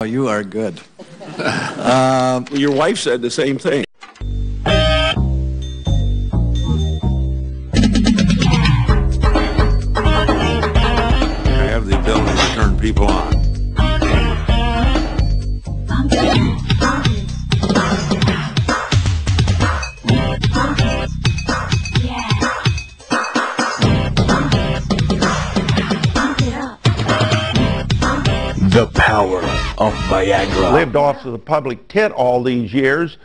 Oh, you are good. Uh, your wife said the same thing. I have the ability to turn people on. The power of Viagra. lived off of the public tit all these years.